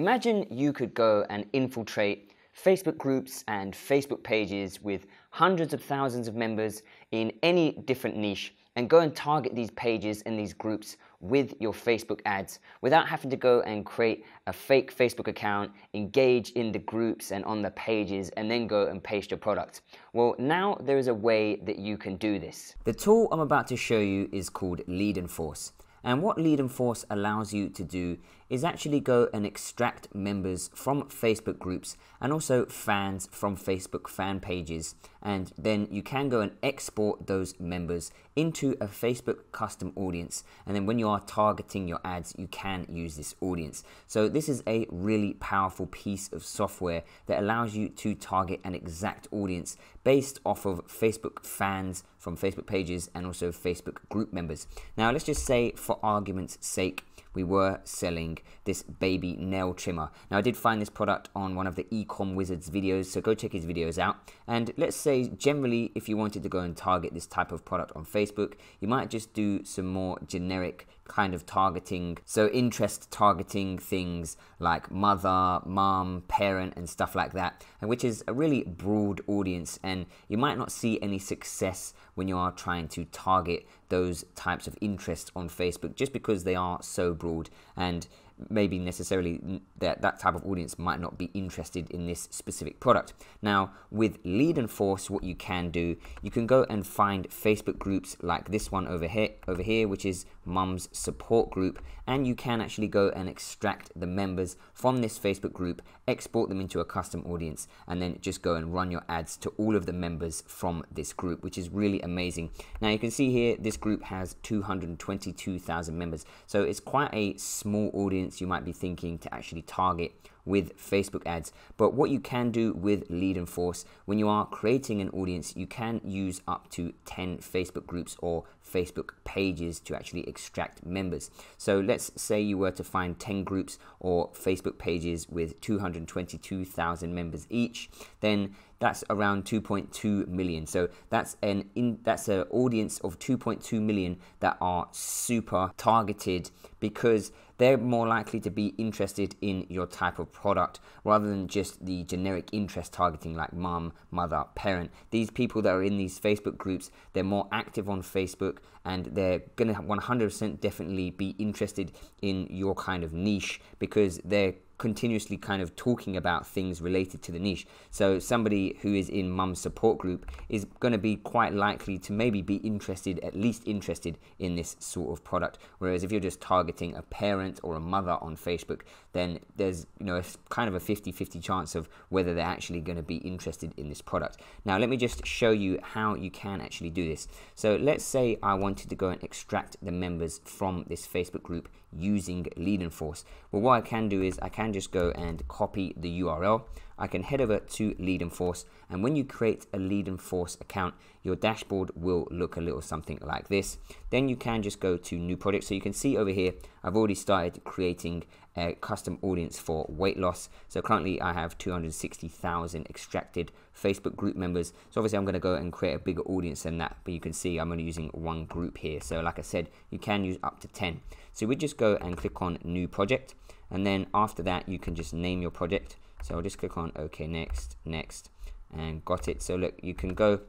Imagine you could go and infiltrate Facebook groups and Facebook pages with hundreds of thousands of members in any different niche and go and target these pages and these groups with your Facebook ads without having to go and create a fake Facebook account, engage in the groups and on the pages, and then go and paste your product. Well, now there is a way that you can do this. The tool I'm about to show you is called LeadEnforce. And what LeadEnforce allows you to do is actually go and extract members from Facebook groups and also fans from Facebook fan pages. And then you can go and export those members into a Facebook custom audience. And then when you are targeting your ads, you can use this audience. So this is a really powerful piece of software that allows you to target an exact audience based off of Facebook fans from Facebook pages and also Facebook group members. Now let's just say for argument's sake, we were selling this baby nail trimmer. Now I did find this product on one of the Ecom Wizards videos, so go check his videos out. And let's say generally if you wanted to go and target this type of product on Facebook, you might just do some more generic kind of targeting. So interest targeting things like mother, mom, parent and stuff like that, and which is a really broad audience and you might not see any success when you are trying to target those types of interests on Facebook just because they are so broad and maybe necessarily that that type of audience might not be interested in this specific product. Now, with LeadEnforce, what you can do, you can go and find Facebook groups like this one over here, over here, which is Mum's Support Group, and you can actually go and extract the members from this Facebook group, export them into a custom audience, and then just go and run your ads to all of the members from this group, which is really amazing. Now, you can see here, this group has 222,000 members, so it's quite a small audience audience you might be thinking to actually target with Facebook ads. But what you can do with LeadEnforce, when you are creating an audience, you can use up to 10 Facebook groups or Facebook pages to actually extract members. So let's say you were to find 10 groups or Facebook pages with 222,000 members each, then that's around 2.2 million. So that's an in that's an audience of 2.2 million that are super targeted because they're more likely to be interested in your type of product rather than just the generic interest targeting like mom, mother, parent. These people that are in these Facebook groups, they're more active on Facebook and they're going to 100% definitely be interested in your kind of niche because they're continuously kind of talking about things related to the niche. So somebody who is in mum's support group is going to be quite likely to maybe be interested, at least interested in this sort of product. Whereas if you're just targeting a parent or a mother on Facebook, then there's you know a kind of a 50-50 chance of whether they're actually going to be interested in this product. Now let me just show you how you can actually do this. So let's say I wanted to go and extract the members from this Facebook group using LeadEnforce. Well, what I can do is I can just go and copy the URL. I can head over to LeadEnforce, and Force, and when you create a LeadEnforce account, your dashboard will look a little something like this. Then you can just go to new project. So you can see over here, I've already started creating a custom audience for weight loss. So currently I have 260,000 extracted Facebook group members. So obviously I'm going to go and create a bigger audience than that, but you can see I'm only using one group here. So like I said, you can use up to 10. So we just go and click on new project. And then after that, you can just name your project. So I'll just click on OK, next, next, and got it. So look, you can go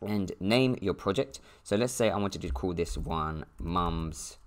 and name your project. So let's say I wanted to call this one Mums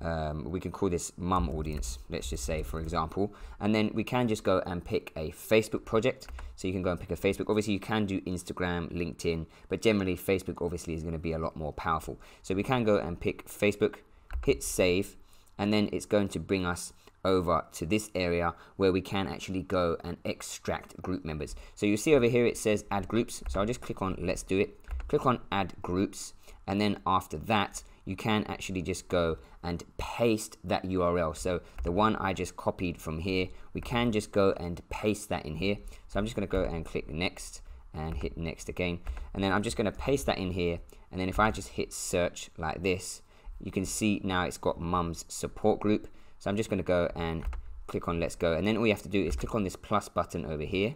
um, we can call this mum audience, let's just say, for example. And then we can just go and pick a Facebook project. So you can go and pick a Facebook. Obviously, you can do Instagram, LinkedIn, but generally, Facebook obviously is going to be a lot more powerful. So we can go and pick Facebook, hit save, and then it's going to bring us over to this area where we can actually go and extract group members. So you see over here it says add groups. So I'll just click on let's do it. Click on add groups and then after that you can actually just go and paste that URL. So the one I just copied from here, we can just go and paste that in here. So I'm just going to go and click next and hit next again. And then I'm just going to paste that in here. And then if I just hit search like this, you can see now it's got mum's support group. So I'm just going to go and click on let's go. And then all you have to do is click on this plus button over here.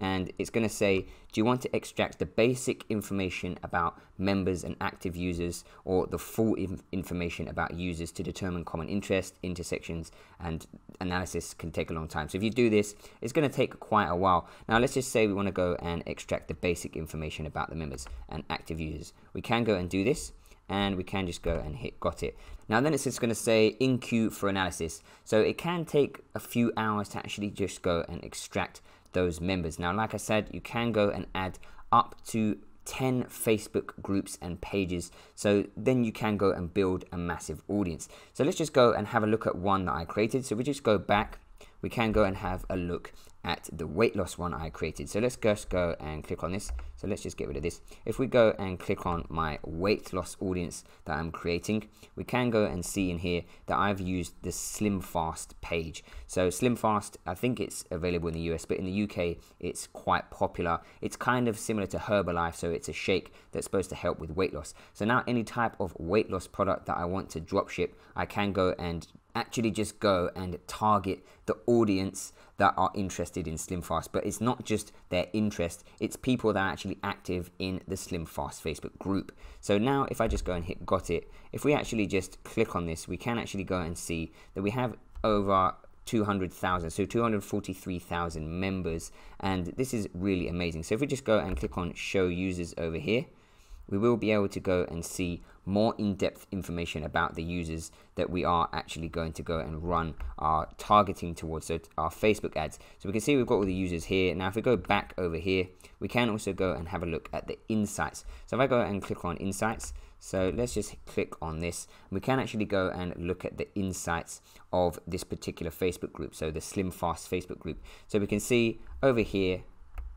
And it's going to say, do you want to extract the basic information about members and active users or the full inf information about users to determine common interest, intersections, and analysis can take a long time. So if you do this, it's going to take quite a while. Now let's just say we want to go and extract the basic information about the members and active users. We can go and do this and we can just go and hit got it. Now then it's just going to say in queue for analysis. So it can take a few hours to actually just go and extract those members. Now like I said, you can go and add up to 10 Facebook groups and pages. So then you can go and build a massive audience. So let's just go and have a look at one that I created. So we just go back, we can go and have a look at the weight loss one I created. So let's just go and click on this. So let's just get rid of this. If we go and click on my weight loss audience that I'm creating, we can go and see in here that I've used the Slim Fast page. So Slim Fast, I think it's available in the US, but in the UK, it's quite popular. It's kind of similar to Herbalife, so it's a shake that's supposed to help with weight loss. So now any type of weight loss product that I want to drop ship, I can go and actually just go and target the audience that are interested in Slim Fast. But it's not just their interest, it's people that are actually active in the Slim Fast Facebook group. So now if I just go and hit got it, if we actually just click on this, we can actually go and see that we have over 200,000, so 243,000 members, and this is really amazing. So if we just go and click on show users over here, we will be able to go and see more in-depth information about the users that we are actually going to go and run our targeting towards our Facebook ads. So we can see we've got all the users here. Now if we go back over here, we can also go and have a look at the insights. So if I go and click on insights, so let's just click on this. We can actually go and look at the insights of this particular Facebook group. So the Slim Fast Facebook group. So we can see over here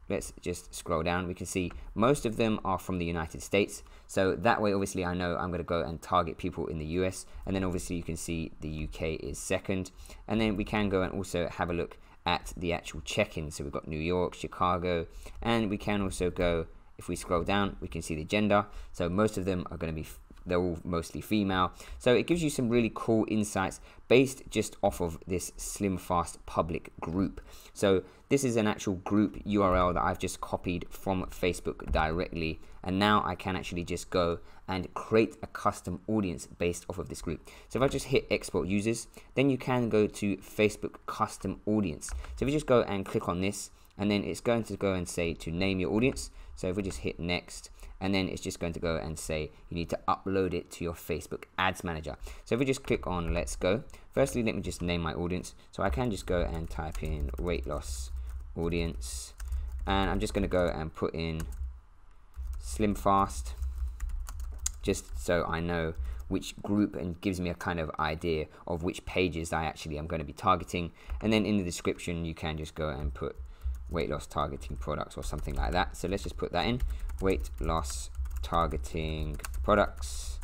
let's just scroll down. We can see most of them are from the United States. So that way obviously I know I'm going to go and target people in the US and then obviously you can see the UK is second. And then we can go and also have a look at the actual check-in. So we've got New York Chicago and we can also go if we scroll down we can see the gender. So most of them are going to be they're all mostly female. So it gives you some really cool insights based just off of this Slim Fast public group. So this is an actual group URL that I've just copied from Facebook directly. And now I can actually just go and create a custom audience based off of this group. So if I just hit export users, then you can go to Facebook custom audience. So if you just go and click on this, and then it's going to go and say to name your audience. So if we just hit next, and then it's just going to go and say you need to upload it to your Facebook Ads Manager. So if we just click on Let's Go, firstly let me just name my audience. So I can just go and type in weight loss audience, and I'm just going to go and put in Slim Fast, just so I know which group and gives me a kind of idea of which pages I actually am going to be targeting. And then in the description, you can just go and put weight loss targeting products or something like that. So let's just put that in. Weight loss targeting products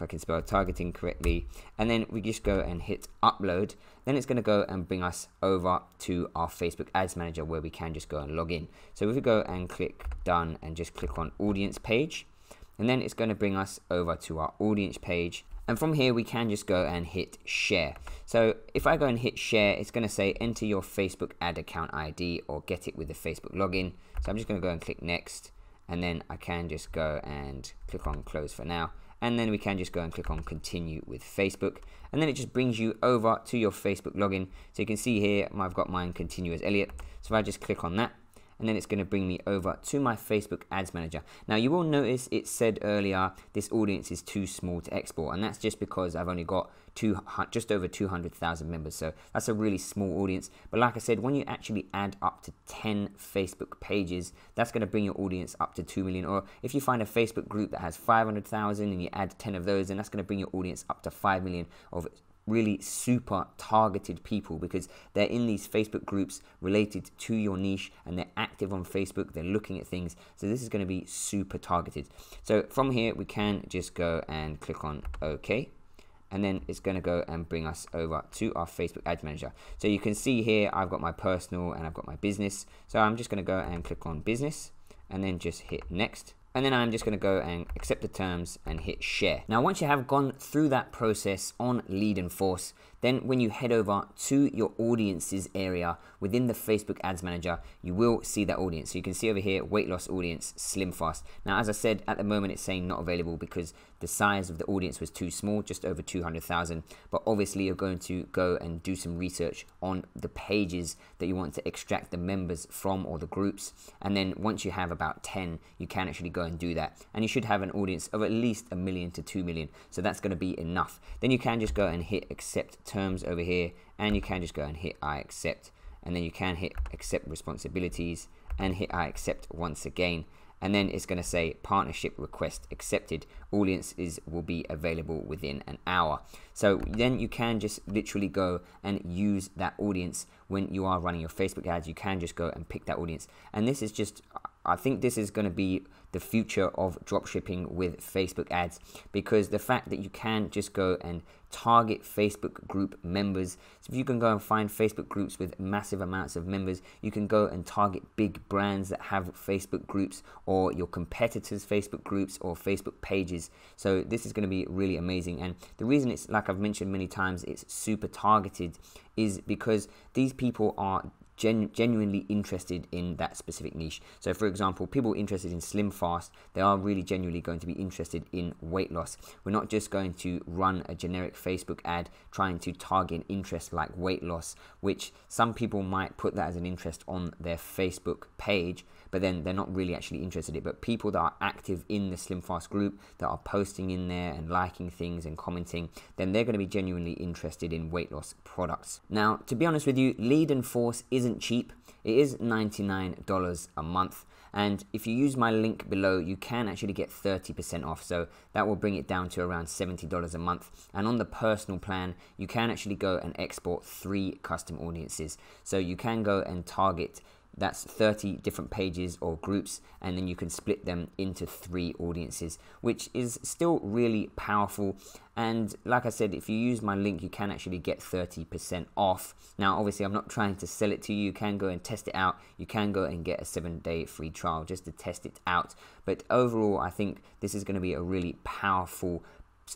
if I can spell targeting correctly. And then we just go and hit upload. Then it's going to go and bring us over to our Facebook ads manager where we can just go and log in. So if we go and click done and just click on audience page and then it's going to bring us over to our audience page and from here, we can just go and hit share. So if I go and hit share, it's going to say enter your Facebook ad account ID or get it with the Facebook login. So I'm just going to go and click next. And then I can just go and click on close for now. And then we can just go and click on continue with Facebook. And then it just brings you over to your Facebook login. So you can see here, I've got mine continue as Elliott. So if I just click on that, and then it's going to bring me over to my Facebook Ads Manager. Now you will notice it said earlier this audience is too small to export and that's just because I've only got two, just over 200,000 members so that's a really small audience but like I said when you actually add up to 10 Facebook pages that's going to bring your audience up to 2 million or if you find a Facebook group that has 500,000 and you add 10 of those then that's going to bring your audience up to 5 million of really super targeted people because they're in these Facebook groups related to your niche and they're active on Facebook, they're looking at things. So this is going to be super targeted. So from here, we can just go and click on OK. And then it's going to go and bring us over to our Facebook Ads Manager. So you can see here, I've got my personal and I've got my business. So I'm just going to go and click on business and then just hit next and then I'm just going to go and accept the terms and hit share. Now once you have gone through that process on LeadEnforce, Then when you head over to your audiences area within the Facebook Ads Manager, you will see that audience. So you can see over here, weight loss audience, slim fast. Now, as I said, at the moment it's saying not available because the size of the audience was too small, just over 200,000. But obviously you're going to go and do some research on the pages that you want to extract the members from or the groups. And then once you have about 10, you can actually go and do that. And you should have an audience of at least a million to 2 million. So that's going to be enough. Then you can just go and hit accept terms over here and you can just go and hit I accept and then you can hit accept responsibilities and hit I accept once again and then it's going to say partnership request accepted. Audiences will be available within an hour. So then you can just literally go and use that audience when you are running your facebook ads. You can just go and pick that audience. And this is just i think this is going to be the future of dropshipping with Facebook ads because the fact that you can just go and target Facebook group members. So if you can go and find Facebook groups with massive amounts of members, you can go and target big brands that have Facebook groups or your competitors' Facebook groups or Facebook pages. So this is going to be really amazing. And the reason it's like I've mentioned many times, it's super targeted is because these people are gen- genuinely interested in that specific niche. So, for example, people interested in slim fast, they are really genuinely going to be interested in weight loss. We're not just going to run a generic Facebook ad trying to target interest like weight loss, which some people might put that as an interest on their Facebook page but then they're not really actually interested in it. But people that are active in the Slim Fast group, that are posting in there and liking things and commenting, then they're going to be genuinely interested in weight loss products. Now, to be honest with you, LeadEnforce isn't cheap. It is $99 a month. And if you use my link below, you can actually get 30% off. So that will bring it down to around $70 a month. And on the personal plan, you can actually go and export three custom audiences. So you can go and target that's 30 different pages or groups and then you can split them into three audiences which is still really powerful. And like I said if you use my link you can actually get 30% off. Now obviously I'm not trying to sell it to you. You can go and test it out. You can go and get a seven day free trial just to test it out. But overall I think this is going to be a really powerful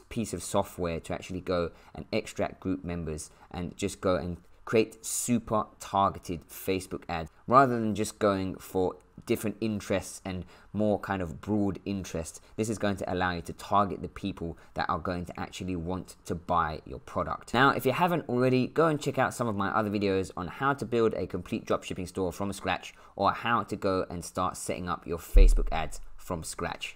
piece of software to actually go and extract group members and just go and create super targeted Facebook ads rather than just going for different interests and more kind of broad interests. This is going to allow you to target the people that are going to actually want to buy your product. Now, if you haven't already, go and check out some of my other videos on how to build a complete dropshipping store from scratch or how to go and start setting up your Facebook ads from scratch.